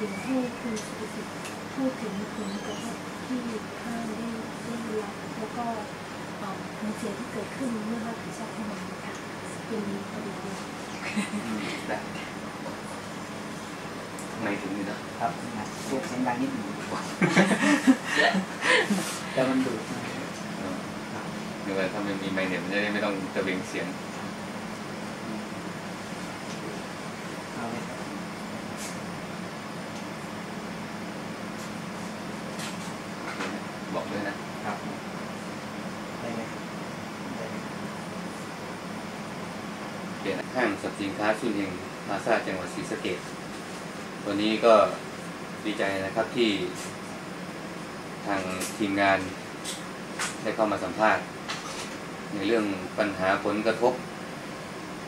ค่ะเดี๋ยวให้คุณสุภสิทธิ์พูดถึงผลกระทบที่ห้างได้ได้รับแล้วก็เอ่อผลเสียที่เกิดขึ้นเมื่อรับผิดชอบให้มันค่ะเป็นประเด็นเดียวไมถึงนี่นะครับนะพูดเสียงดังนิดหนึ่งแต่มันดุนะเออเดี๋ยวถ้าไม่มีไมค์เนี่ยมันจะได้ไม่ต้องตะเบงเสียง เอาเลยครับ บอกด้วยนะครับ ได้เลยครับได้เลย เปลี่ยนห้างสรรพสินค้าชุนเฮงพลาซาจังหวัดศรีสะเกษวันนี้ก็ดีใจนะครับที่ทางทีมงานได้เข้ามาสัมภาษณ์ ในเรื่องปัญหาผลกระทบ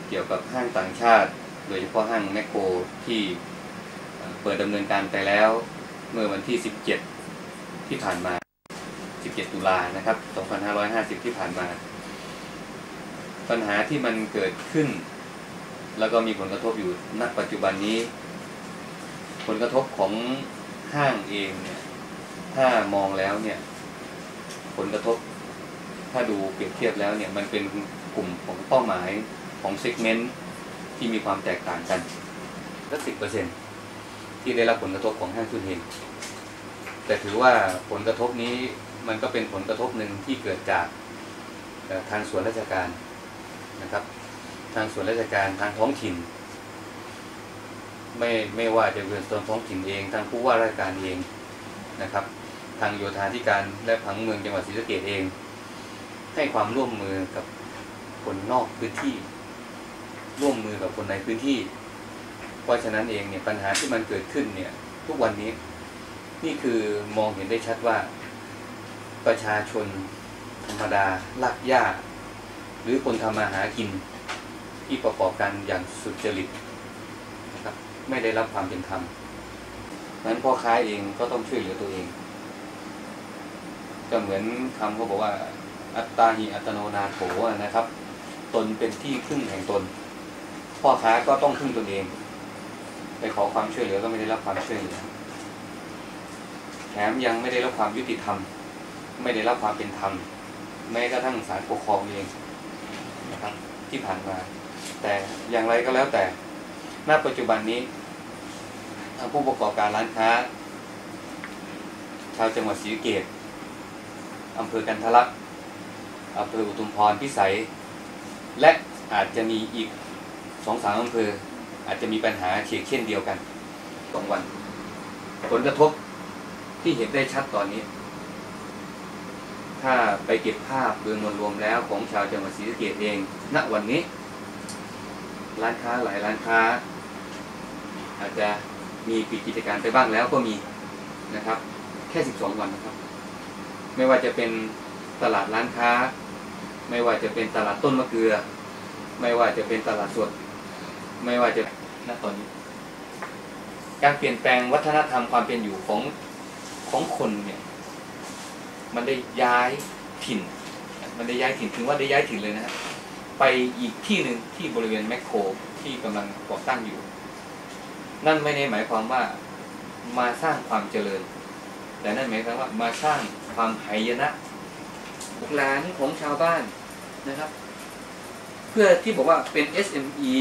เกี่ยวกับห้างต่างชาติ โดยเฉพาะห้างแมคโครที่เอ่อเปิดดำเนินการไปแล้ว เมื่อวันที่ 17 ที่ผ่านมา 17 ตุลานะครับ 2550 ที่ผ่านมา ปัญหาที่มันเกิดขึ้น แล้วก็มีผลกระทบอยู่ณปัจจุบันนี้ ผลกระทบของห้างเองเนี่ย ถ้ามองแล้วเนี่ย ผลกระทบ ถ้าดูเปรียบเทียบแล้วเนี่ย มันเป็นกลุ่มของเป้าหมายของเซกเมนต์ที่มีความแตกต่างกันสักสิบเปอร์เซ็นที่ได้รับผลกระทบของห้างทุนเฮงแต่ถือว่าผลกระทบนี้มันก็เป็นผลกระทบหนึ่งที่เกิดจากทางส่วนราชการ นะครับ ทางส่วนราชการทางท้องถิ่น ไม่ไม่ว่าจะเป็นส่วนท้องถิ่นเอง ทางผู้ว่าราชการเองนะครับ ทางโยธาธิการและผังเมืองจังหวัดศรีสะเกษเอง ให้ความร่วมมือกับคนนอกพื้นที่ ร่วมมือกับคนในพื้นที่ เพราะฉะนั้นเองเนี่ยปัญหาที่มันเกิดขึ้นเนี่ย ทุกวันนี้นี่คือมองเห็นได้ชัดว่าประชาชนธรรมดาลากย่า หรือคนทำมาหากินที่ประกอบการอย่างสุจริตนะครับไม่ได้รับความเป็นธรรมนั้นพ่อค้าเองก็ต้องช่วยเหลือตัวเอง ก็เหมือนคำเขาบอกว่า อัตตาหิอัตโนนาโถนะครับ ตนเป็นที่พึ่งแห่งตน พ่อค้าก็ต้องพึ่งตนเอง ไปขอความช่วยเหลือก็ไม่ได้รับความช่วยเหลือแถมยังไม่ได้รับความยุติธรรม ไม่ได้รับความเป็นธรรม แม้กระทั่งศาลปกครองเอง ที่ผ่านมา แต่อย่างไรก็แล้วแต่ณปัจจุบันนี้ทางผู้ประกอบการร้านค้า ชาวจังหวัดศรีเกษอำเภอกันทะลักอำเภออุทุมพรพิสัย และอาจจะมีอีกสองสามอำเภอ อาจจะมีปัญหาเฉียดเช่นเดียวกันสองวัน ผลกระทบที่เห็นได้ชัดตอนนี้ ถ้าไปเก็บภาพโดยมวลรวมแล้วของชาวจังหวัดศรีสะเกษเอง ณ วันนี้ ร้านค้าหลายร้านค้า อาจจะมีปิดกิจการไปบ้างแล้วก็มีนะครับ แค่ 12 วันนะครับ ไม่ว่าจะเป็นตลาดร้านค้า ไม่ว่าจะเป็นตลาดต้นมะเกลือ ไม่ว่าจะเป็นตลาดสด ไม่ว่าจะณตอนนี้ การเปลี่ยนแปลงวัฒนธรรมความเป็นอยู่ของของคนเนี่ย มันได้ย้ายถิ่น มันได้ย้ายถิ่นถึงว่าได้ย้ายถิ่นเลยนะฮะไปอีกที่หนึ่งที่บริเวณแมคโครที่กำลังก่อตั้งอยู่ นั่นไม่ได้หมายความว่ามาสร้างความเจริญ แต่นั่นหมายความว่ามาสร้างความไหายนะบุกหลานของชาวบ้านนะครับ เพื่อที่บอกว่าเป็น SME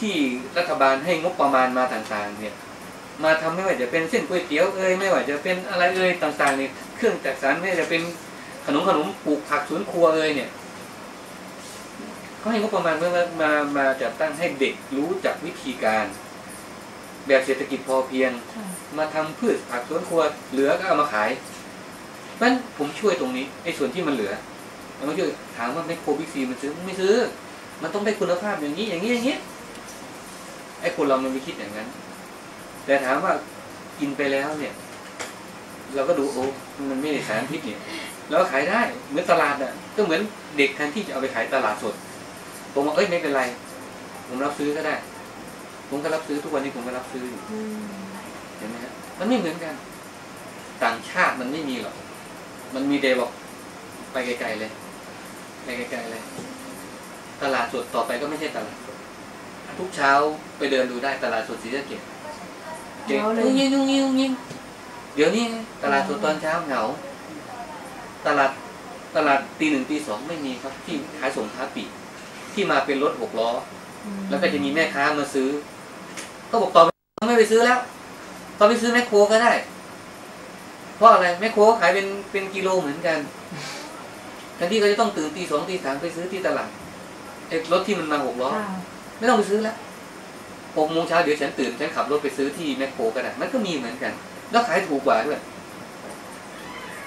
ที่รัฐบาลให้งบประมาณมาต่างๆเนี่ยมาทำไม่ว่าจะเป็นเส้นก๋วยเตี๋ยวเอ่ยไม่ว่าจะเป็นอะไรเอ่ยต่างๆเนี่ย เครื่องจักสานไม่ว่าจะเป็นขนมขนมปลูกผักสวนครัวเอ่ยเนี่ยเขาให้งบประมาณมามามาจัดตั้งให้เด็กรู้จักวิธีการ แบบเศรษฐกิจพอเพียงค่ะมาทำพืชผักสวนครัว เหลือก็เอามาขายนั้นผมช่วยตรงนี้ไอ้ส่วนที่มันเหลือมันก็ช่วยถามว่าไม่โคบิ๊กซีมันซื้อมันไม่ซื้อ มันต้องได้คุณภาพอย่างนี้อย่างนี้อย่างนี้ไอ้คนเรามันไม่คิดอย่างนั้น แต่ถามว่ากินไปแล้วเนี่ย เราก็ดูโอ้ มันไม่ได้สารพิษเนี่ยแล้วก็ขายได้เหมือนตลาดอะก็เหมือนเด็กแทนที่จะเอาไปขายตลาดสด ผมว่าเอ้ยไม่เป็นไร ผมรับซื้อก็ได้ ผมก็รับซื้อทุกวันนี้ผมก็รับซื้ออยู่อืมเห็นไหมฮะมันไม่เหมือนกัน ต่างชาติมันไม่มีหรอกมันมีเดบอกไปไกลๆเลยไปไกลๆเลย ตลาดสดต่อไปก็ไม่ใช่ตลาดสดทุกเช้าไปเดินดูได้ตลาดสดศรีสะเกษเจ๊งเอาเลยยิงยิงยิงยิง เดี๋ยวนี้ตลาดสดตอนเช้าเหงา ตลาดตลาดตีหนึ่งตีสองไม่มีครับที่ขายส่งค้าปลีกที่มาเป็นรถหกล้ออืมแล้วก็จะมีแม่ค้ามาซื้อ ก็บอกต่อไปไม่ไปซื้อแล้วต่อไปซื้อแมคโครก็ได้ เพราะอะไรแมคโครก็ขายเป็นเป็นกิโลเหมือนกันแทนที่เขาจะต้องตื่นตีสองตีสามไปซื้อที่ตลาดไอ้รถที่มันมาหกล้อค่ะไม่ต้องไปซื้อแล้วหกโมงเช้าเดี๋ยวฉันตื่นฉันขับรถไปซื้อที่แมคโครก็ได้มันก็มีเหมือนกัน แล้วขายถูกกว่าด้วย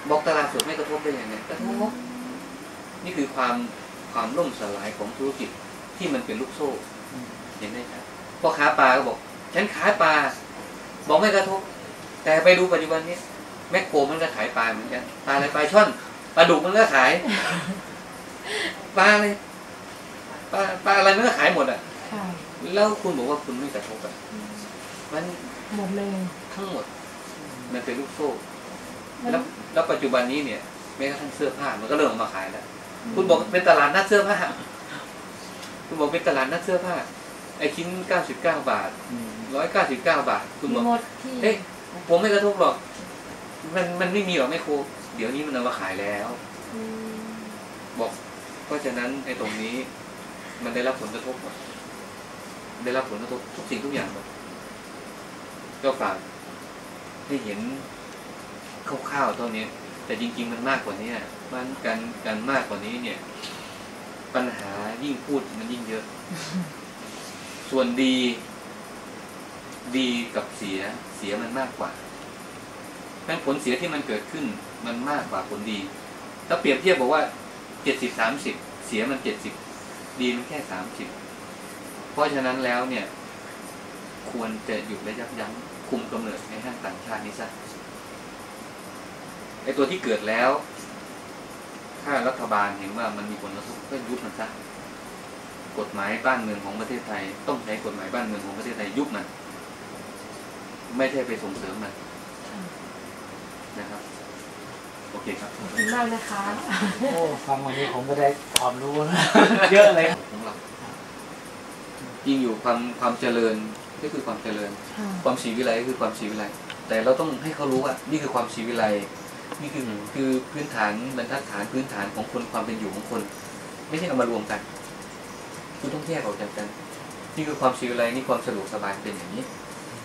บอกตลาดสดไม่กระทบได้ยังไงกระทบนี่คือความความล่มสลายของธุรกิจที่มันเป็นลูกโซ่เห็นไหมครับพ่อค้าปลาก็บอก ฉันขายปลาบอกไม่กระทบ แต่ไปดูปัจจุบันนี้แมคโครมันก็ขายปลาเหมือนกันปลาอะไรปลาช่อนปลาดุกมันก็ขายปลาอะไรปลาปลาอะไรมันก็ขายหมดอะค่ะแล้วคุณบอกว่าคุณไม่กระทบอะอืมมันหมดเลยทั้งหมด มันเป็นลูกโซ่มันแล้วแล้วปัจจุบันนี้เนี่ยแม้กระทั่งเสื้อผ้ามันก็เริ่มเอามาขายแล้วคุณบอกเป็นตลาดนัดเสื้อผ้า คุณบอกเป็นตลาดนัดเสื้อผ้า ไอ้ชิ้นเก้าสิบเก้าบาทอืมร้อยเก้าสิบเก้าบาท คุณมีบอกหมดที่เฮ้ยผมไม่กระทบหรอก มันมันไม่มีหรอกไม่โครเดี๋ยวนี้มันเอามาขายแล้วอืมบอก เพราะฉะนั้นไอ้ตรงนี้ มันได้รับผลกระทบหมดได้รับผลกระทบทุกสิ่งทุกอย่างหมดก็ฝาก ให้เห็นคร่าวๆเท่านี้แต่จริง ๆ มันมากกว่านี้อะมันการการมากกว่านี้เนี่ย ปัญหายิ่งพูดมันยิ่งเยอะ ส่วนดี ดีกับเสีย เสียมันมากกว่าดังนั้นผลเสียที่มันเกิดขึ้น มันมากกว่าผลดี ถ้าเปรียบเทียบบอกว่าเจ็ดสิบสามสิบเสียมันเจ็ดสิบดีมันแค่สามสิบเพราะฉะนั้นแล้วเนี่ย ควรจะหยุดและยับยั้ง คุมกำเนิดในห้างต่างชาตินี้ซะไอตัวที่เกิดแล้ว ถ้ารัฐบาลเห็นว่ามันมีผลกระทบก็ยุบมันซะกฎหมายบ้านเมืองของประเทศไทย ต้องใช้กฎหมายบ้านเมืองของประเทศไทยยุบมันไม่ใช่ไปส่งเสริมมันค่ะนะครับโอเคครับขอบคุณมากนะคะโอ้ฟังวันนี้ผมก็ได้ความรู้เยอะเลยของเรายิ่งอยู่ความความเจริญ ก็คือความเจริญค่ะความชีวิไลก็คือความชีวิไลแต่เราต้องให้เขารู้ว่า นี่คือความชีวิไลนี่คืออืมคือพื้นฐานบรรทัดฐานพื้นฐานของคนความเป็นอยู่ของคน ไม่ใช่เอามารวมกันคุณต้องแยกออกจากกัน นี่คือความชีวิไลนี่ความสะดวกสบายเป็นอย่างนี้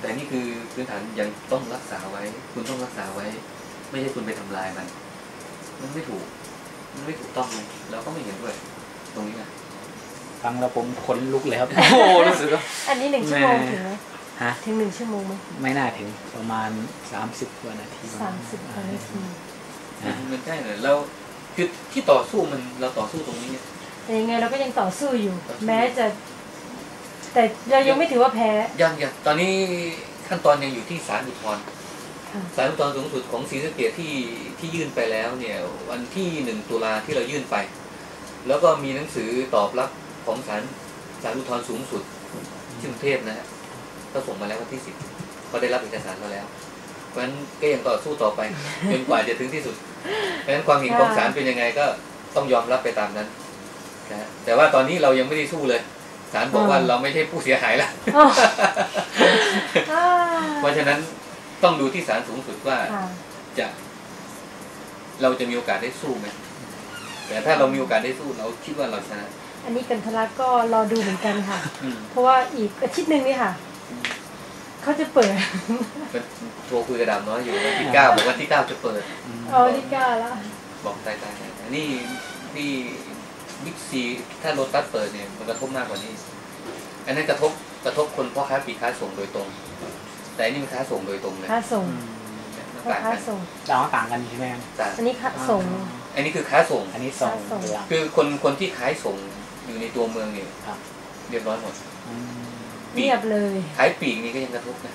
แต่นี่คือพื้นฐานยังต้องรักษาไว้ คุณต้องรักษาไว้ ไม่ใช่คุณไปทำลายมัน มันไม่ถูก มันไม่ถูกต้องเลยแล้วก็ไม่เห็นด้วย ตรงนี้นะ ฟังแล้วผมขนลุกเลยครับ โอ้โหรู้สึกว่าอันนี้หนึ่งชั่วโมงแม่ถึงไหมฮะถึงหนึ่งชั่วโมงไหมไม่น่าถึงประมาณสามสิบกว่านาทีสามสิบกว่านาทีอ่ามันใช่เลยแล้วคือที่ต่อสู้มันเราต่อสู้ตรงนี้เนี่ยแต่ยังไงเราก็ยังต่อสู้อยู่ต่อสู้แม้จะ แต่เรายังไม่ถือว่าแพ้ยังยังตอนนี้ขั้นตอนยังอยู่ที่ศาลอุทธรณ์ค่ะศาลอุทธรณ์สูงสุดของศรีสะเกษที่ที่ยื่นไปแล้วเนี่ย วันที่หนึ่งตุลาที่เรายื่นไป แล้วก็มีหนังสือตอบรับ ของศาลศาลอุทธรณ์สูงสุดที่กรุงเทพนะฮะก็ส่งมาแล้ววันที่สิบก็ได้รับเอกสารมาแล้ว เพราะฉะนั้นก็ยังต่อสู้ต่อไปจนกว่าจะถึงที่สุด เพราะฉะนั้นความเห็นของศาลเป็นยังไงก็ต้องยอมรับไปตามนั้นนะฮะแต่ว่าตอนนี้เรายังไม่ได้สู้เลยศาลบอกว่าเราไม่ใช่ผู้เสียหายแล้วอ้าวอ่าเพราะฉะนั้นต้องดูที่ศาลสูงสุดว่าค่ะจะ เราจะมีโอกาสได้สู้ไหมแต่ถ้าเรามีโอกาสได้สู้เราคิดว่าเราชนะ อันนี้กันทะลักก็รอดูเหมือนกันค่ะอืมเพราะว่าอีกอาทิตย์หนึ่งนี่ค่ะเขาจะเปิดก็โทรคุยกับดามน้อยอยู่วันที่เก้าบอกวันที่เก้าจะเปิดอืมเอาที่กล้าแล้วบอกตายตายตายตายนี่นี่บิ๊กซีถ้าโรตัสเปิดเนี่ยมันกระทบมากกว่านี้ อันนั้นกระทบกระทบคนพ่อค้าปลีกค้าส่งโดยตรง แต่อันนี่มันค้าส่งโดยตรงเลยค่าส่งอืมมันค่าต่างค่ากันส่งเราต่างกันใช่ไหมครับต่างอันนี้ค่าส่ง อันนี้คือค้าส่ง อันนี้ส่งส่งหลังคือคนคนที่ขายส่ง อยู่ในตัวเมืองเนี่ยครับ เรียบร้อยหมดอืมเงียบเลยขายปลีกนี่ก็ยังกระทบนะ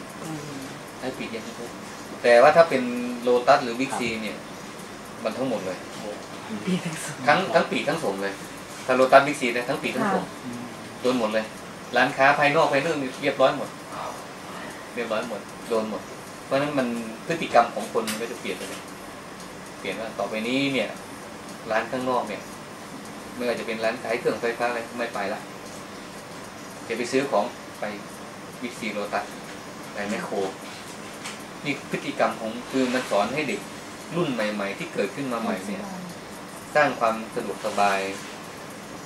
ขายปลีกยังกระทบแต่ว่าถ้าเป็นโลตัสหรือบิ๊กซีเนี่ย มันทั้งหมดเลยปีทั้งสองทั้งทั้งปีทั้งส่งเลยถ้าโลตัสบิ๊กซีเนี่ยทั้งปีทั้งส่งอืมโดนหมดเลย ร้านค้าภายนอกภายนอกนี่เรียบร้อยหมด เรียบร้อยหมดโดนหมด เพราะฉะนั้นมันพฤติกรรมของคนมันก็จะเปลี่ยนไปเลยเปลี่ยนว่าต่อไปนี้เนี่ย ร้านข้างนอกเนี่ย ไม่ว่าจะเป็นร้านขายเครื่องไฟฟ้าอะไรไม่ไปละจะไปซื้อของไปบิ๊กซีโลตัสไปแม็คโครนี่พฤติกรรมของคือมันสอนให้เด็กรุ่นใหม่ ๆ ที่เกิดขึ้นมาใหม่เนี่ยสร้างความสะดวกสบาย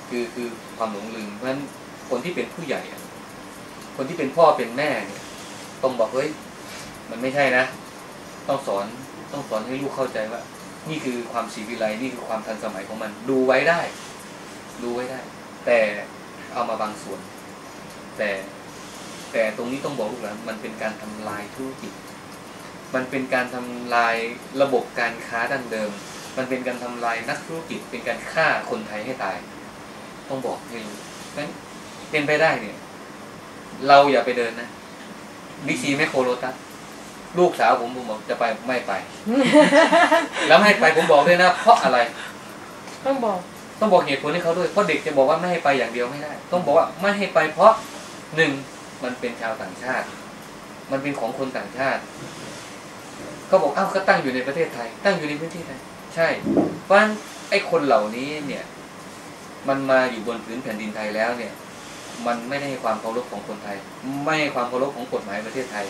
คือคือความหลงลืมเพราะฉะนั้นคนที่เป็นผู้ใหญ่อะคนที่เป็นพ่อเป็นแม่เนี่ยต้องบอกเฮ้ยมันไม่ใช่นะ ต้องสอนต้องสอนให้ลูกเข้าใจว่า นี่คือความศิวิไลซ์นี่คือความทันสมัยของมันดูไว้ได้ ดูไว้ได้ แต่เอามาบางส่วน แต่แต่ตรงนี้ต้องบอกลูกหลานมันเป็นการทำลายธุรกิจ มันเป็นการทำลายระบบการค้าดั้งเดิม มันเป็นการทำลายนักธุรกิจ เป็นการฆ่าคนไทยให้ตาย ต้องบอกให้รู้เพราะฉะนั้นเป็นไปได้เนี่ย เราอย่าไปเดินนะบิ๊กซีแมคโครโลตัสลูกสาวผมผมบอกจะไปไม่ไป แล้วไม่ให้ไปผมบอกด้วยนะ เพราะอะไร ต้องบอก ต้องบอกเหตุผลให้เขาด้วยเพราะเด็กจะบอกว่าไม่ให้ไปอย่างเดียวไม่ได้ ต้องบอกว่าไม่ให้ไปเพราะหนึ่งมันเป็นชาวต่างชาติ มันเป็นของคนต่างชาติเขาบอกอ้าวก็ตั้งอยู่ในประเทศไทย ตั้งอยู่ในพื้นที่ไทยใช่ เพราะฉะนั้นไอ้คนเหล่านี้เนี่ย มันมาอยู่บนพื้นแผ่นดินไทยแล้วเนี่ย มันไม่ได้ให้ความเคารพของคนไทย ไม่ให้ความเคารพของกฎหมายประเทศไทย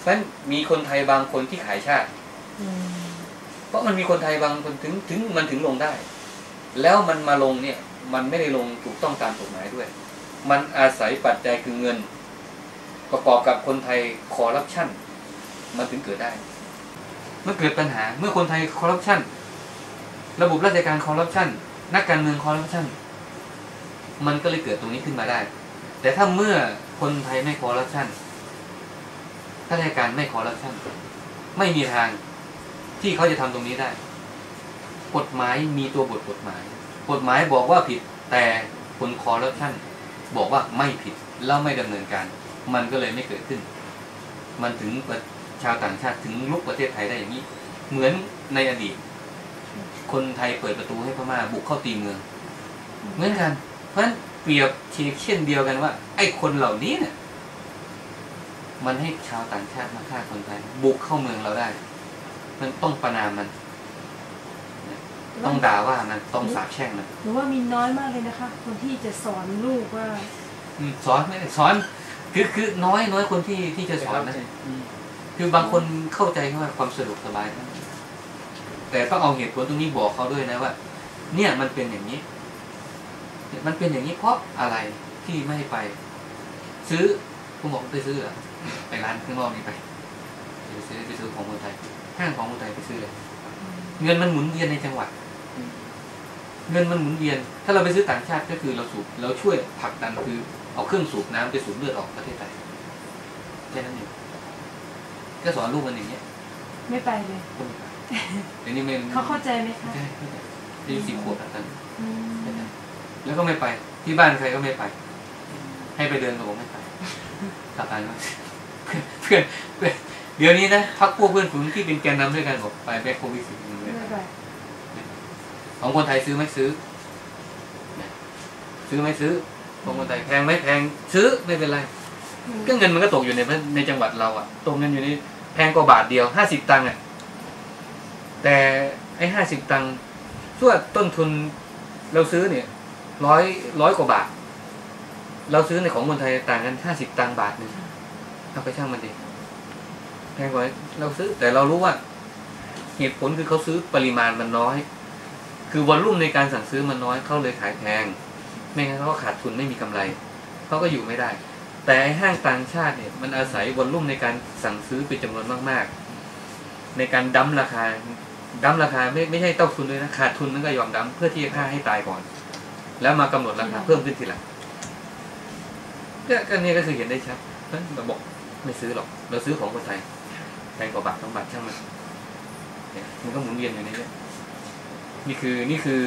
เพราะฉะนั้นมีคนไทยบางคนที่ขายชาติเพราะมันมีคนไทยบางคนถึงถึงมันถึงลงได้ แล้วมันมาลงเนี่ยมันไม่ได้ลงถูกต้องตามกฎหมายด้วย มันอาศัยปัจจัยคือเงิน ประกอบกับคนไทยคอร์รัปชันมันถึงเกิดได้ เมื่อเกิดปัญหาเมื่อคนไทยคอร์รัปชันระบบราชการคอร์รัปชันนักการเมืองคอร์รัปชันมันก็เลยเกิดตรงนี้ขึ้นมาได้ แต่ถ้าเมื่อคนไทยไม่คอร์รัปชันข้าราชการไม่คอร์รัปชันไม่มีทางที่เขาจะทำตรงนี้ได้ กฎหมายมีตัวบทกฎหมาย กฎหมายบอกว่าผิดแต่คนคอร์รัปชันบอกว่าไม่ผิดแล้วไม่ดำเนินการ มันก็เลยไม่เกิดขึ้น มันถึงชาวต่างชาติถึงลุกประเทศไทยได้อย่างนี้ เหมือนในอดีต คนไทยเปิดประตูให้พม่าบุกเข้าตีเมือง เหมือนกัน เพราะฉะนั้นเปรียบเทียบเช่นเดียวกันว่า ไอ้คนเหล่านี้เนี่ยมันให้ชาวต่างชาติมาฆ่าคนไทยบุกเข้าเมืองเราได้ มันต้องประนามมัน ต้องด่าว่ามันต้องสาบแช่งมันหรือว่ามีน้อยมากเลยนะคะ คนที่จะสอนลูกว่าอืมสอนไม่ได้สอนคือคือน้อยน้อยคนที่ที่จะสอนนะอืมคือบางคนเข้าใจแค่ว่าความสะดวกสบายเท่านั้นแต่ต้องเอาเหตุผลตรงนี้บอกเขาด้วยนะว่า เนี่ยมันเป็นอย่างนี้เนี่ยมันเป็นอย่างนี้เพราะอะไรที่ไม่ให้ไป ซื้อผมบอกไปซื้อเหรอไปร้านข้างนอกนี่ไปไปซื้อไปซื้อของคนไทยห้างของคนไทยไปซื้อเลยเงินมันหมุนเวียนในจังหวัด เงินมันหมุนเวียน ถ้าเราไปซื้อต่างชาติก็คือเราสูบเราช่วยผลักดันคือเอาเครื่องสูบน้ำไปสูบเลือดออกประเทศไทยแค่นั้นเองก็สอนลูกมันอย่างเงี้ย ไม่ไปเลยเดี๋ยวนี้ไม่เขาเข้าใจไหมคะใช่เข้าใจอายุสิบขวบแล้วกันอืมเข้าใจแล้วก็ไม่ไป ที่บ้านใครก็ไม่ไป ให้ไปเดินกับผมไม่ไปกลับไปว่าเพื่อนเพื่อนเดี๋ยวนี้นะพักพวกเพื่อนฝูงที่เป็นแกนนำด้วยกันบอกไปแบ็คโควิดสิบไม่ไป ของคนไทยซื้อไหม่ซื้อ ซื้อไหม่ซื้อของคนไทยแพงไหมแพงซื้อไม่เป็นไรอืมก็เงินมันก็ตกอยู่ในในจังหวัดเราอะตกเงินอยู่นี่แพงกว่าบาทเดียวห้าสิบตังค์อะแต่ไอ้ห้าสิบตังค์ส่วนต้นทุนเราซื้อเนี่ยร้อยร้อยกว่าบาท เราซื้อในของคนไทยต่างกันห้าสิบตังค์บาทหนึ่งเอาไปช่างมันดิแพงกว่าเราซื้อแต่เรารู้ว่า เหตุผลคือเขาซื้อปริมาณมันน้อย คือวอลลุ่มในการสั่งซื้อมันน้อยเขาเลยขายแพง ไม่งั้นเขาก็ขาดทุนไม่มีกำไรเขาก็อยู่ไม่ได้ แต่ไอ้ห้างต่างชาติเนี่ยมันอาศัยวอลลุ่มในการสั่งซื้อเป็นจำนวนมาก ๆ ในการดั้มราคาดั้มราคาไม่ไม่ใช่เต้าทุนเลยนะขาดทุนมันก็ยอมดั้มเพื่อที่จะฆ่าให้ตายก่อน แล้วมากำหนดราคาเพิ่มขึ้นทีหลังก็ก็นี่ก็คือเห็นได้ชัดเพราะฉะนั้นเราบอกไม่ซื้อหรอก เราซื้อของคนไทยแพงกว่าบาทต้องบาทช่างมันเนี่ยมันก็หมุนเวียนอยู่ในนี้ นี่คือนี่คือ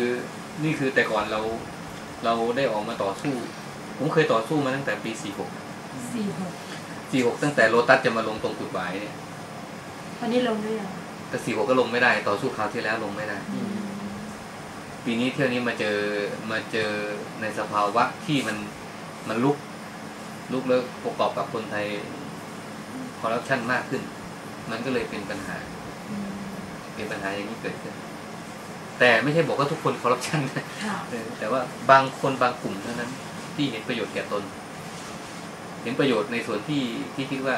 นี่คือแต่ก่อนเราเราได้ออกมาต่อสู้ ผมเคยต่อสู้มาตั้งแต่ปี46สี่หก46ตั้งแต่โลตัสจะมาลงตรงกุดหวายเนี่ยตอนนี้ลงหรือยังตแต่สี่หกก็ลงไม่ได้ ต่อสู้คราวที่แล้วลงไม่ได้อืมปีนี้เที่ยวนี้มาเจอมาเจอในสภาวะที่มันมันลุกลุกแล้วประกอบกับคนไทยคอร์รัปชันมากขึ้น มันก็เลยเป็นปัญหาอืมเป็นปัญหาอย่างนี้เกิดขึ้น แต่ไม่ใช่บอกว่าทุกคนคอร์รัปชันนะค่ะเออแต่ว่าบางคนบางกลุ่มเท่านั้น ที่เห็นประโยชน์แก่ตน เห็นประโยชน์ในส่วนที่ที่คิดว่า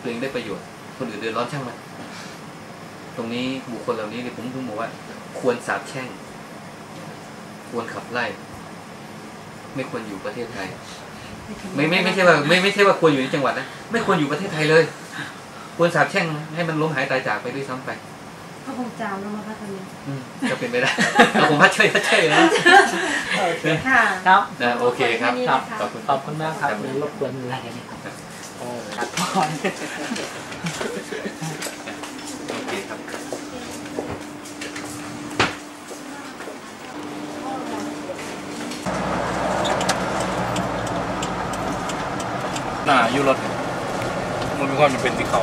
ตัวเองได้ประโยชน์ คนอื่นเดือดร้อนช่างมันตรงนี้บุคคลเหล่านี้เนี่ยผมถึงบอกว่า ควรสาบแช่ง ควรขับไล่ ไม่ควรอยู่ประเทศไทย ไม่ไม่ไม่ใช่ว่า ไม่ไม่ใช่ว่าควรอยู่ในจังหวัดนะไม่ควรอยู่ประเทศไทยเลย ควรสาบแช่งให้มันล้มหายตายจากไปด้วยซ้ำไป พระคงจามแล้วมาพัฒนาอืมก็เป็นไปได้เอาผมพัดเชยพัดเชยนะค่ะครับนะโอเคครับแนี้ครับนะะขอบคุณขอบคุณมากครับเดี๋ยวรบกวนอะไรกันนี่ครับโอ้ครับก่อนโอเคครับหน้าอยู่รถมันมีความจำเป็นที่เขา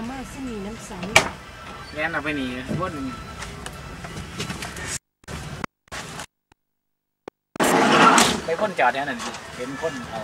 มาม่าเส้นหมี่น้ำใสแง่นเอาไปหนีว่นไปพ่นจอดเนี่ยนั่นสิเห็นพ่นเอา